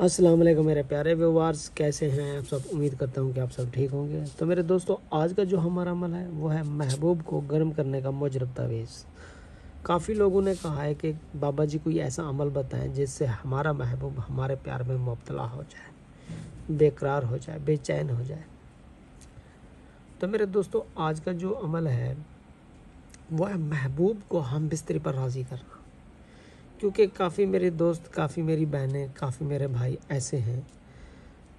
अस्सलाम वालेकुम मेरे प्यारे व्यवहार्स कैसे हैं आप सब? उम्मीद करता हूँ कि आप सब ठीक होंगे। तो मेरे दोस्तों, आज का जो हमारा अमल है, वो है महबूब को गर्म करने का मुजरब तवीज़। काफ़ी लोगों ने कहा है कि बाबा जी कोई ऐसा अमल बताएँ जिससे हमारा महबूब हमारे प्यार में मुबतला हो जाए, बेकरार हो जाए, बेचैन हो जाए। तो मेरे दोस्तों, आज का जो अमल है वह महबूब को हम बिस्तरी पर राज़ी करना। क्योंकि काफ़ी मेरे दोस्त, काफ़ी मेरी बहनें, काफ़ी मेरे भाई ऐसे हैं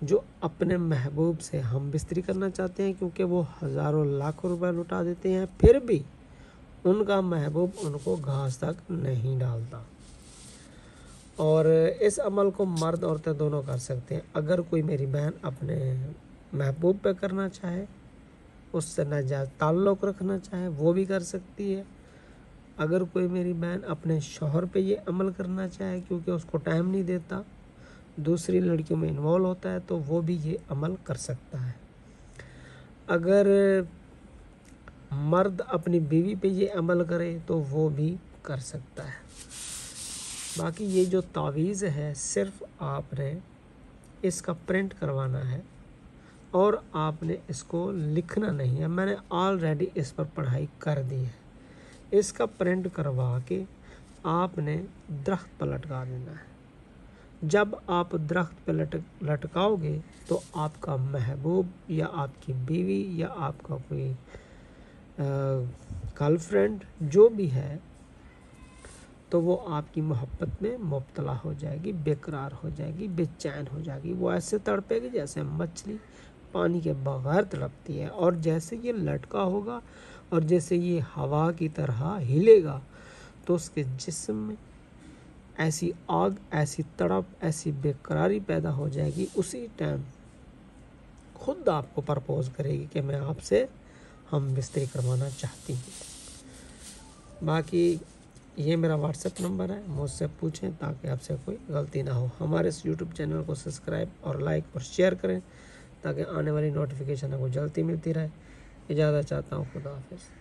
जो अपने महबूब से हम बिस्तरी करना चाहते हैं क्योंकि वो हज़ारों लाखों रुपए लुटा देते हैं, फिर भी उनका महबूब उनको घास तक नहीं डालता। और इस अमल को मर्द औरतें दोनों कर सकते हैं। अगर कोई मेरी बहन अपने महबूब पे करना चाहे, उससे नाजायज़ ताल्लुक़ रखना चाहे, वो भी कर सकती है। अगर कोई मेरी बहन अपने शोहर पे ये अमल करना चाहे क्योंकि उसको टाइम नहीं देता, दूसरी लड़कियों में इन्वॉल्व होता है तो वो भी ये अमल कर सकता है। अगर मर्द अपनी बीवी पे ये अमल करे तो वो भी कर सकता है। बाकी ये जो तावीज़ है, सिर्फ़ आपने इसका प्रिंट करवाना है और आपने इसको लिखना नहीं है। मैंने ऑलरेडी इस पर पढ़ाई कर दी है। इसका प्रिंट करवा के आपने दरख्त पर लटका देना है। जब आप दरख्त पर लटक, लटकाओगे तो आपका महबूब या आपकी बीवी या आपका कोई गर्लफ्रेंड जो भी है तो वो आपकी मोहब्बत में मुबतला हो जाएगी, बेकरार हो जाएगी, बेचैन हो जाएगी। वो ऐसे तड़पेगी जैसे मछली पानी के बगैर तड़पती है। और जैसे ये लटका होगा और जैसे ये हवा की तरह हिलेगा तो उसके जिस्म में ऐसी आग, ऐसी तड़प, ऐसी बेकरारी पैदा हो जाएगी। उसी टाइम खुद आपको प्रपोज करेगी कि मैं आपसे हम बिस्तरी करवाना चाहती हूँ। बाकी ये मेरा व्हाट्सएप नंबर है, मुझसे पूछें ताकि आपसे कोई गलती ना हो। हमारे इस यूट्यूब चैनल को सब्सक्राइब और लाइक और शेयर करें। ताकि आने वाली नोटिफिकेशन आपको जल्दी मिलती रहे। इजाज़त चाहता हूँ खुदा हाफिज़।